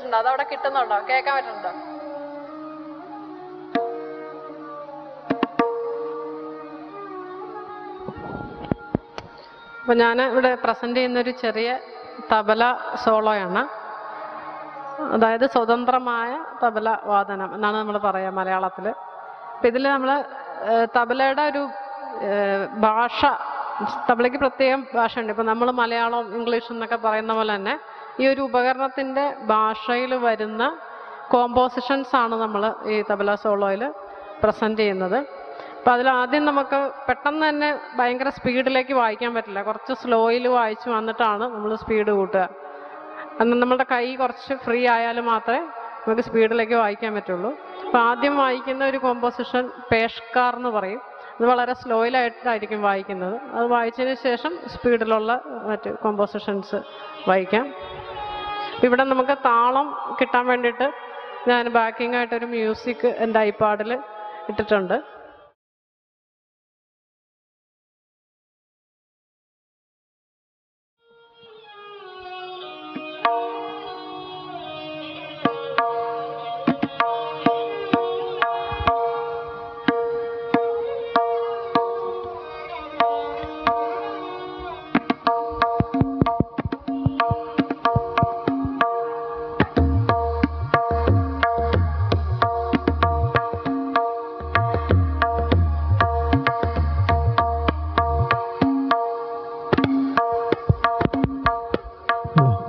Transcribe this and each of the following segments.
ഒരു അത് അവിടെ കിട്ടുന്നുണ്ടോ? കേൾക്കാൻ പറ്റുന്നുണ്ടോ? അപ്പോൾ ഞാൻ ഇവിടെ പ്രസന്റ് ചെയ്യുന്ന ഒരു ചെറിയ തബല സോളോയാണ്. അതായത് സ്വതന്ത്രമായ തബല വാദനം എന്നാണ് നമ്മൾ പറയുക മലയാളത്തിൽ അപ്പം ഇതിൽ നമ്മൾ തബലയുടെ ഒരു ഭാഷ തബലയ്ക്ക് പ്രത്യേകം ഭാഷയുണ്ട്. ഇപ്പം നമ്മൾ മലയാളം ഇംഗ്ലീഷ് എന്നൊക്കെ പറയുന്ന പോലെ തന്നെ ഈ ഒരു ഉപകരണത്തിന്റെ ഭാഷയിൽ വരുന്ന കോമ്പോസിഷൻസ് ആണ് നമ്മൾ ഈ തബല സോളോയിൽ പ്രസന്റ് ചെയ്യുന്നത്. അപ്പോൾ അതിൽ ആദ്യം നമുക്ക് പെട്ടെന്ന് തന്നെ ഭയങ്കര സ്പീഡിലേക്ക് വായിക്കാൻ പറ്റില്ല. കുറച്ച് സ്ലോയിൽ വായിച്ച് വന്നിട്ടാണ് നമ്മൾ സ്പീഡ് കൂട്ടുക. അന്ന് നമ്മുടെ കൈ കുറച്ച് ഫ്രീ ആയാൽ മാത്രമേ നമുക്ക് സ്പീഡിലേക്ക് വായിക്കാൻ പറ്റുള്ളൂ. അപ്പോൾ ആദ്യം വായിക്കുന്ന ഒരു കോമ്പോസിഷൻ പേഷ്കാർ എന്ന് പറയും. അത് വളരെ സ്ലോയിലായിട്ടായിരിക്കും വായിക്കുന്നത്. അത് വായിച്ചതിന് ശേഷം സ്പീഡിലുള്ള മറ്റ് കോമ്പോസിഷൻസ് വായിക്കാം. ഇവിടെ നമുക്ക് താളം കിട്ടാൻ വേണ്ടിയിട്ട് ഞാൻ ബാക്കിംഗ് ആയിട്ടൊരു മ്യൂസിക് എന്റെ ഐപാഡിൽ ഇട്ടിട്ടുണ്ട്.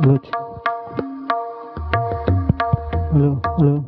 Hello, hello. Hello,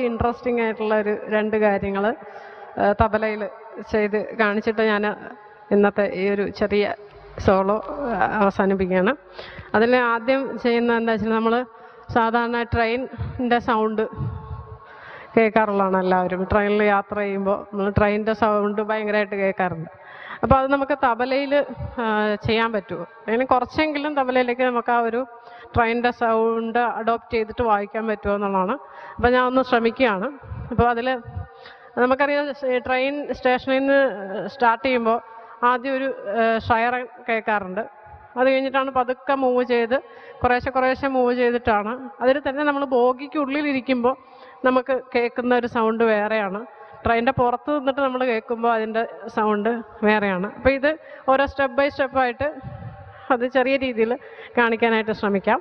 കുറച്ചുകൂടി ഇൻട്രസ്റ്റിംഗ് ആയിട്ടുള്ള ഒരു രണ്ട് കാര്യങ്ങൾ തബലയിൽ ചെയ്ത് കാണിച്ചിട്ട് ഞാൻ ഇന്നത്തെ ഈ ഒരു ചെറിയ സോളോ അവസാനിപ്പിക്കുകയാണ്. അതിൽ ആദ്യം ചെയ്യുന്ന എന്താ വെച്ചാൽ നമ്മൾ സാധാരണ ട്രെയിനിന്റെ സൗണ്ട് കേൾക്കാറുള്ളതാണ് എല്ലാവരും. ട്രെയിനിൽ യാത്ര ചെയ്യുമ്പോൾ നമ്മൾ ട്രെയിനിന്റെ സൗണ്ട് ഭയങ്കരമായിട്ട് കേൾക്കാറുണ്ട്. അപ്പോൾ അത് നമുക്ക് തബലയിൽ ചെയ്യാൻ പറ്റുമോ അങ്ങനെ കുറച്ചെങ്കിലും തബലയിലേക്ക് നമുക്ക് ആ ഒരു ട്രെയിനിന്റെ സൗണ്ട് അഡോപ്റ്റ് ചെയ്തിട്ട് വായിക്കാൻ പറ്റുമോ എന്നുള്ളതാണ്. അപ്പോൾ ഞാൻ ഒന്ന് ശ്രമിക്കുകയാണ്. അപ്പോൾ അതിൽ നമുക്കറിയാം ട്രെയിൻ സ്റ്റേഷനിൽ നിന്ന് സ്റ്റാർട്ട് ചെയ്യുമ്പോൾ ആദ്യം ഒരു ഷയർ കേൾക്കാറുണ്ട്. അത് കഴിഞ്ഞിട്ടാണ് പതുക്കെ മൂവ് ചെയ്ത് കുറേശ്ശെ കുറേശ്ശെ മൂവ് ചെയ്തിട്ടാണ്. അതിൽ തന്നെ നമ്മൾ ബോഗിക്കുള്ളിലിരിക്കുമ്പോൾ നമുക്ക് കേൾക്കുന്ന ഒരു സൗണ്ട് വേറെയാണ്. ട്രെയിനിന്റെ പുറത്ത് നിന്നിട്ട് നമ്മൾ കേൾക്കുമ്പോൾ അതിന്റെ സൗണ്ട് വേറെയാണ്. അപ്പോൾ ഇത് ഓരോ സ്റ്റെപ്പ് ബൈ സ്റ്റെപ്പായിട്ട് അത് ചെറിയ രീതിയിൽ കാണിക്കാനായിട്ട് ശ്രമിക്കാം.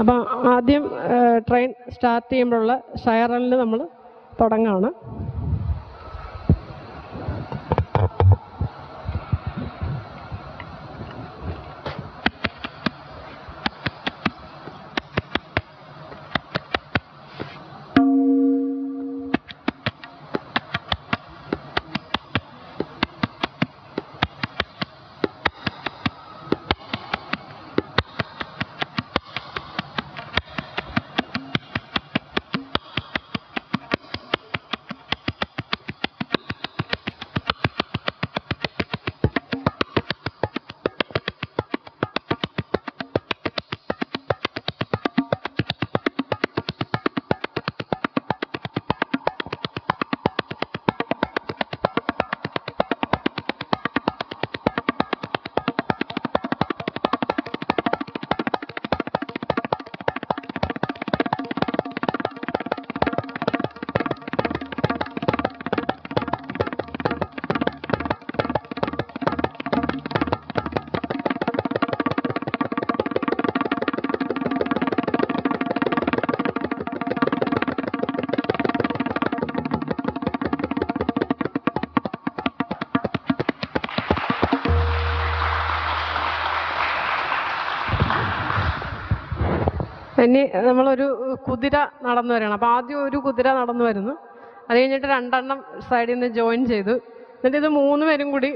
അപ്പം ആദ്യം ട്രെയിൻ സ്റ്റാർട്ട് ചെയ്യുമ്പോഴുള്ള ഷയറലിൽ നമ്മൾ തുടങ്ങാണ്. ഇനി നമ്മളൊരു കുതിര നടന്നു വരികയാണ് അപ്പോൾ ആദ്യം ഒരു കുതിര നടന്നു വരുന്നു. അത് കഴിഞ്ഞിട്ട് രണ്ടെണ്ണം സൈഡിൽ നിന്ന് ജോയിൻ ചെയ്തു. എന്നിട്ട് ഇത് മൂന്ന് പേരും കൂടി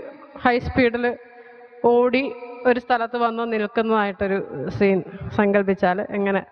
ഹൈ സ്പീഡിൽ ഓടി ഒരു സ്ഥലത്ത് വന്ന് നിൽക്കുന്നതായിട്ടൊരു സീൻ സങ്കല്പിച്ചാൽ എങ്ങനെ